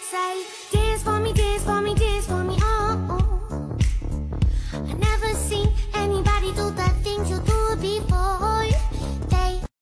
say, say.